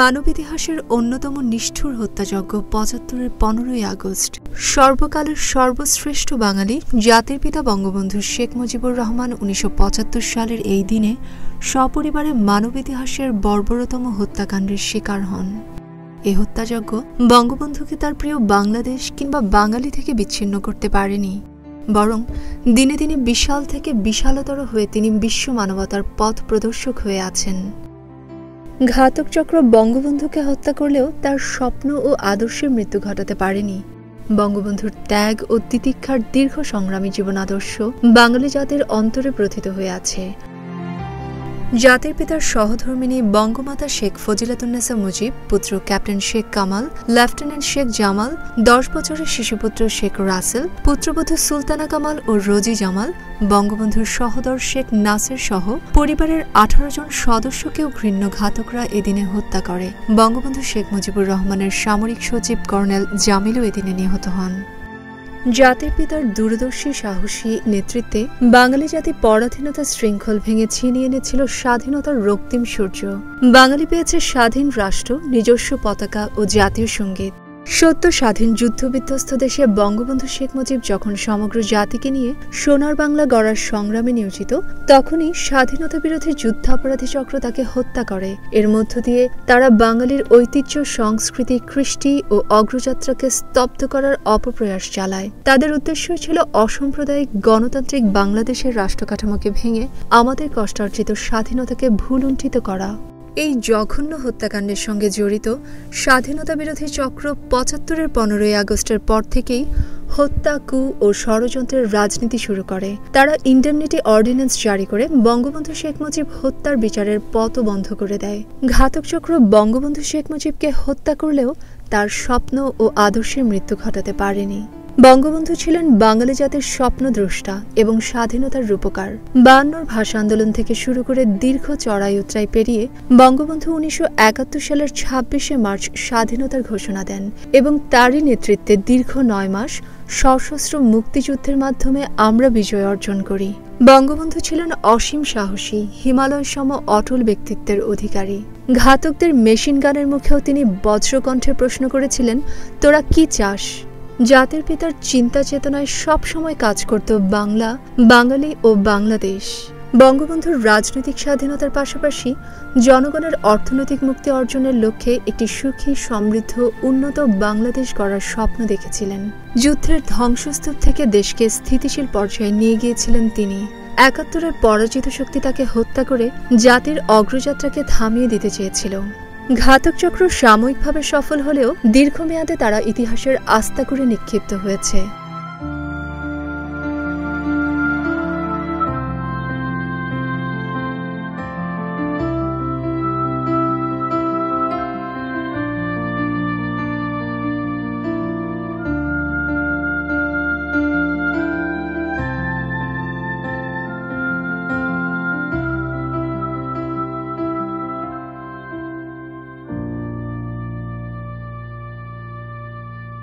মানব ইতিহাসের অন্যতম নিষ্ঠুর হত্যাযজ্ঞ পঁচাত্তরের পনেরোই আগস্ট। সর্বকালের সর্বশ্রেষ্ঠ বাঙালি জাতির পিতা বঙ্গবন্ধু শেখ মুজিবুর রহমান উনিশশো পঁচাত্তর সালের এই দিনে সপরিবারে মানব ইতিহাসের বর্বরতম হত্যাকাণ্ডের শিকার হন। এ হত্যাযজ্ঞ বঙ্গবন্ধুকে তার প্রিয় বাংলাদেশ কিংবা বাঙালি থেকে বিচ্ছিন্ন করতে পারেনি। বরং দিনে দিনে বিশাল থেকে বিশালতর হয়ে তিনি বিশ্ব মানবতার পথ প্রদর্শক হয়ে আছেন। ঘাতক চক্র বঙ্গবন্ধুকে হত্যা করলেও তার স্বপ্ন ও আদর্শের মৃত্যু ঘটাতে পারেনি। বঙ্গবন্ধুর ত্যাগ ও তিতিক্ষার দীর্ঘ সংগ্রামী জীবন আদর্শ বাঙালি জাতির অন্তরে প্রথিত হয়ে আছে। জাতির পিতার সহধর্মিনী বঙ্গমাতা শেখ ফজিলাতুন্নেসা মুজিব, পুত্র ক্যাপ্টেন শেখ কামাল, লেফটেন্যান্ট শেখ জামাল, দশ বছরের শিশুপুত্র শেখ রাসেল, পুত্রবধূ সুলতানা কামাল ও রোজি জামাল, বঙ্গবন্ধুর সহদর শেখ নাসের সহ পরিবারের আঠারো জন সদস্যকেও ঘৃণ্য ঘাতকরা এদিনে হত্যা করে। বঙ্গবন্ধু শেখ মুজিবুর রহমানের সামরিক সচিব কর্নেল জামিলও এদিনে নিহত হন। জাতির পিতার দূরদর্শী সাহসী নেতৃত্বে বাঙালি জাতি পরাধীনতার শৃঙ্খল ভেঙে ছিনিয়ে এনেছিল স্বাধীনতার রক্তিম সূর্য। বাঙালি পেয়েছে স্বাধীন রাষ্ট্র, নিজস্ব পতাকা ও জাতীয় সংগীত। সত্য স্বাধীন যুদ্ধবিধ্বস্ত দেশে বঙ্গবন্ধু শেখ মুজিব যখন সমগ্র জাতিকে নিয়ে সোনার বাংলা গড়ার সংগ্রামে নিয়োজিত, তখনই স্বাধীনতা বিরোধী যুদ্ধাপরাধী চক্র তাকে হত্যা করে। এর মধ্য দিয়ে তারা বাঙালির ঐতিহ্য, সংস্কৃতি, কৃষ্টি ও অগ্রযাত্রাকে স্তব্ধ করার অপপ্রয়াস চালায়। তাদের উদ্দেশ্য ছিল অসাম্প্রদায়িক গণতান্ত্রিক বাংলাদেশের রাষ্ট্রকাঠামোকে ভেঙে আমাদের কষ্টার্জিত স্বাধীনতাকে ভুলুণ্ঠিত করা। এই জঘন্য হত্যাকাণ্ডের সঙ্গে জড়িত স্বাধীনতা বিরোধী চক্র পঁচাত্তরের পনেরোই আগস্টের পর থেকেই হত্যা, কু ও ষড়যন্ত্রের রাজনীতি শুরু করে। তারা ইন্টারনেটে অর্ডিন্যান্স জারি করে বঙ্গবন্ধু শেখ মুজিব হত্যার বিচারের পথ বন্ধ করে দেয়। ঘাতক চক্র বঙ্গবন্ধু শেখ মুজিবকে হত্যা করলেও তার স্বপ্ন ও আদর্শের মৃত্যু ঘটাতে পারেনি। বঙ্গবন্ধু ছিলেন বাঙালি জাতির স্বপ্নদ্রষ্টা এবং স্বাধীনতার রূপকার। বায়ান্নর ভাষা আন্দোলন থেকে শুরু করে দীর্ঘ চড়াই উত্তরাই পেরিয়ে বঙ্গবন্ধু উনিশশো একাত্তর সালের ছাব্বিশে মার্চ স্বাধীনতার ঘোষণা দেন এবং তারই নেতৃত্বে দীর্ঘ নয় মাস সশস্ত্র মুক্তিযুদ্ধের মাধ্যমে আমরা বিজয় অর্জন করি। বঙ্গবন্ধু ছিলেন অসীম সাহসী হিমালয় সম অটল ব্যক্তিত্বের অধিকারী। ঘাতকদের মেশিন গানের মুখেও তিনি বজ্রকণ্ঠে প্রশ্ন করেছিলেন, তোরা কি চাস? জাতির পিতার চিন্তা চেতনায় সবসময় কাজ করত বাংলা, বাঙালি ও বাংলাদেশ। বঙ্গবন্ধুর রাজনৈতিক স্বাধীনতার পাশাপাশি জনগণের অর্থনৈতিক মুক্তি অর্জনের লক্ষ্যে একটি সুখী, সমৃদ্ধ, উন্নত বাংলাদেশ গড়ার স্বপ্ন দেখেছিলেন। যুদ্ধের ধ্বংসস্তূপ থেকে দেশকে স্থিতিশীল পর্যায়ে নিয়ে গিয়েছিলেন তিনি। একাত্তরের পরাজিত শক্তি তাকে হত্যা করে জাতির অগ্রযাত্রাকে থামিয়ে দিতে চেয়েছিল। ঘাতক চক্র সাময়িকভাবে সফল হলেও দীর্ঘমেয়াদে তারা ইতিহাসের আস্থা করে নিক্ষিপ্ত হয়েছে।